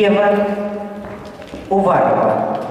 Ева Уварова.